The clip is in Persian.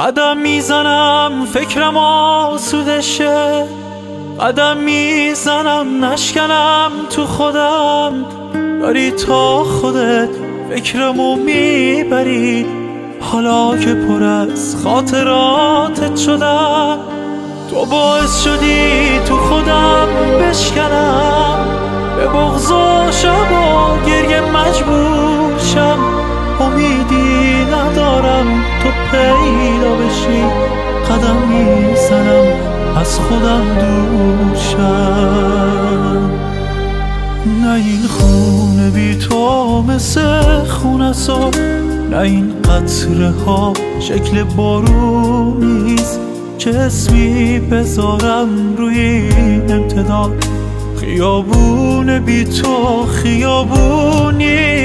قدم می‌زنم فکرم آسوده شه. قدم می‌زنم نشکنم تو خودم. داری تا خودت فکرمو می‌بری حالا که پر از خاطراتت شدم. تو باعث شدی تو خودم بشکنم. به بغض و شب و گریه مجبور شم. امیدی ندارم. از خودم دور شم. نه این خونه بی تو مثل خونه سا نه این قطره ها شکل بارونیست که اسمی بذارم روی این امتداد. خیابون بی تو خیابون نیست